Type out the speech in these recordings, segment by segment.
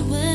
away.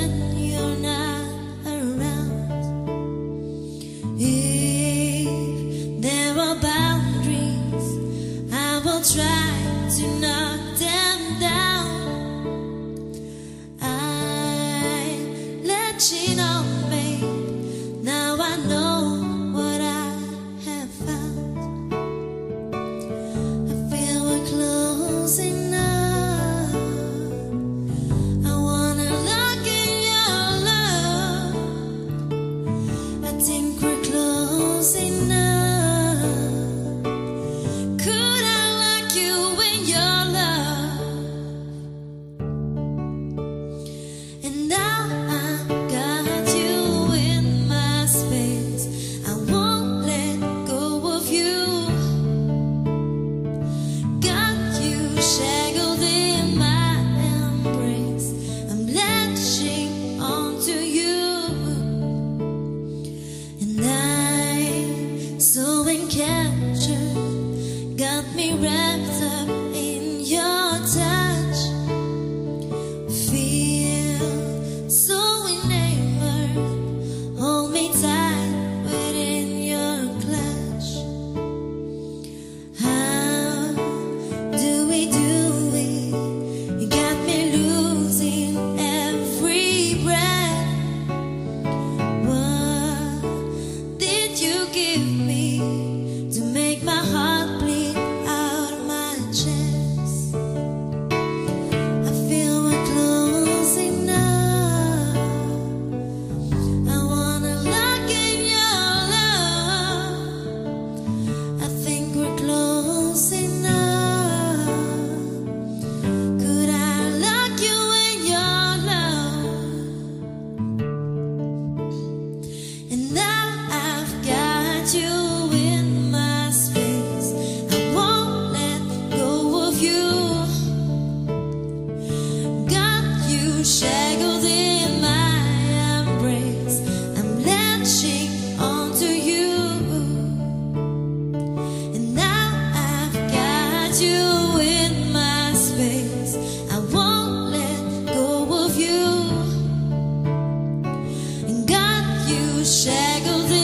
shackled in my embrace. I'm latching onto you, and now I've got you in my space. I won't let go of you, got you shackled.